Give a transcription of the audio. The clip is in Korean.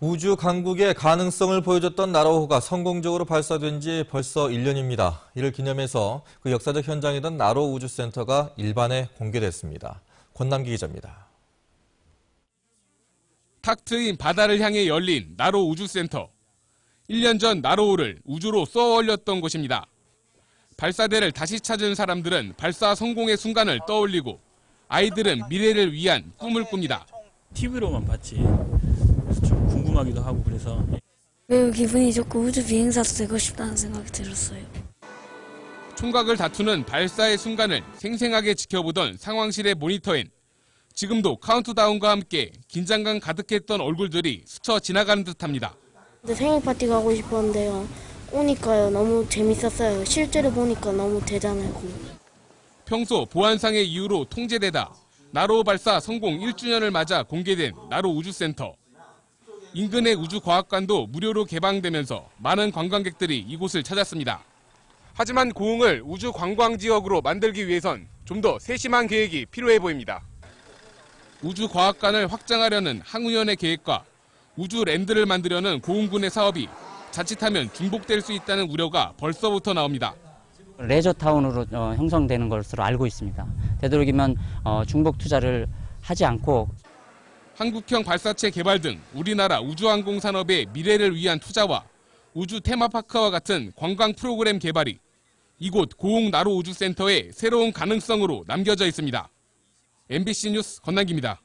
우주 강국의 가능성을 보여줬던 나로호가 성공적으로 발사된 지 벌써 1년입니다. 이를 기념해서 그 역사적 현장이던 나로 우주센터가 일반에 공개됐습니다. 권남기 기자입니다. 탁 트인 바다를 향해 열린 나로 우주센터. 1년 전 나로호를 우주로 쏘아 올렸던 곳입니다. 발사대를 다시 찾은 사람들은 발사 성공의 순간을 떠올리고 아이들은 미래를 위한 꿈을 꿉니다. TV로만 봤지. 그래서 좀 궁금하기도 하고 그래서 매우 기분이 좋고 우주 비행사도 되고 싶다는 생각이 들었어요. 총각을 다투는 발사의 순간을 생생하게 지켜보던 상황실의 모니터엔 지금도 카운트다운과 함께 긴장감 가득했던 얼굴들이 스쳐 지나가는 듯합니다. 근데 생일 파티 가고 싶었는데요. 오니까요 너무 재밌었어요. 실제로 보니까 너무 대단하고. 평소 보안상의 이유로 통제되다 나로 발사 성공 1주년을 맞아 공개된 나로 우주센터. 인근의 우주과학관도 무료로 개방되면서 많은 관광객들이 이곳을 찾았습니다. 하지만 고흥을 우주 관광 지역으로 만들기 위해선 좀 더 세심한 계획이 필요해 보입니다. 우주 과학관을 확장하려는 항우연의 계획과 우주 랜드를 만들려는 고흥군의 사업이 자칫하면 중복될 수 있다는 우려가 벌써부터 나옵니다. 레저타운으로 어, 형성되는 것으로 알고 있습니다. 되도록이면 어, 중복 투자를 하지 않고 한국형 발사체 개발 등 우리나라 우주항공 산업의 미래를 위한 투자와 우주 테마파크와 같은 관광 프로그램 개발이 이곳 고흥 나로 우주센터의 새로운 가능성으로 남겨져 있습니다. MBC 뉴스 건남기입니다.